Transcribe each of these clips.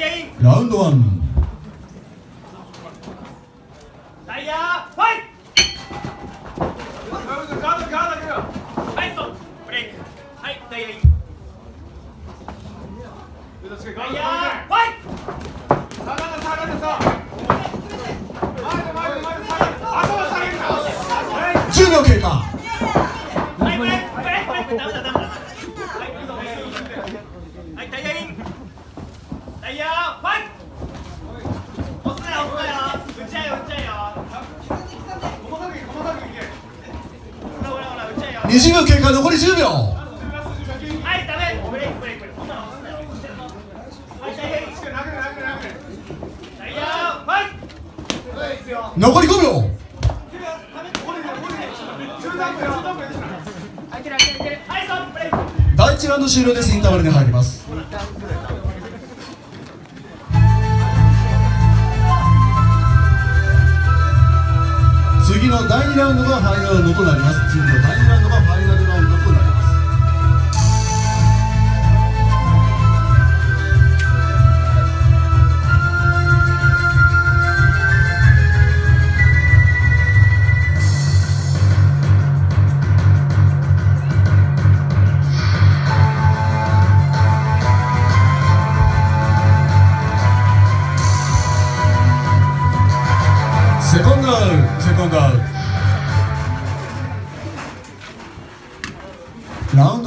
ラウンドワン。タイヤファイはいそうブレイク。はいタイヤインタイヤファイ10秒経過。はいブレイクブレイクブレイクダメだダメだはいはいタイヤインタイヤファイ押すなよ押すなよ打ち合えよ打ち合えよほらほらほら打ち合えよ20秒経過残り10秒はい、ダメ。ブレイク、ブレ残り5秒。第1ラウンド終了ですインターバルに入りますラウンドがファイナルラウンドとなります。次の第2ランドがファイナル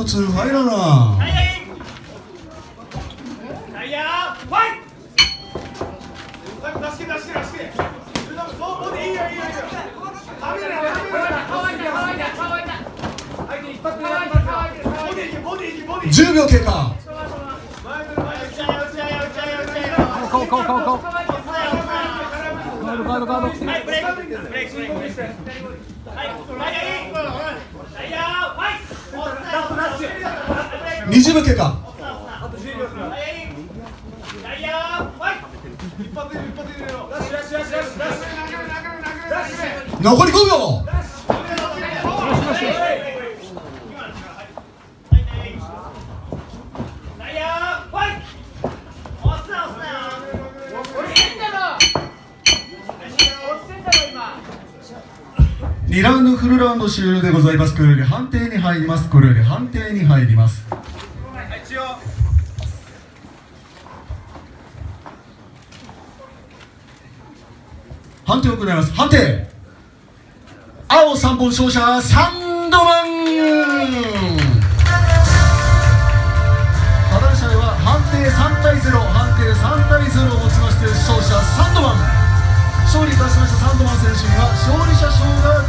ち合えよ。顔顔顔顔押すなよ、押すなよ。ガードガードガード20秒経過タイヤイン。タイヤー、ファイ残り5秒、2ラウンドフルラウンド終了でございます。これより判定に入ります。これより判定に入ります。判定を行います。判定。青3本勝者サンドマンただ試合は判定3対0判定3対0をもちまして勝者サンドマン勝利いたしましたサンドマン選手には勝利者賞が。